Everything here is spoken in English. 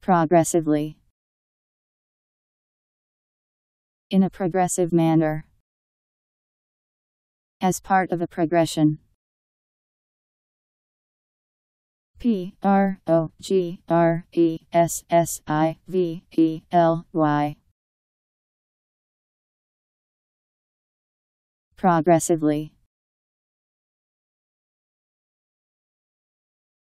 Progressively. In a progressive manner. As part of a progression. P R O G R E S S I V E L Y. Progressively.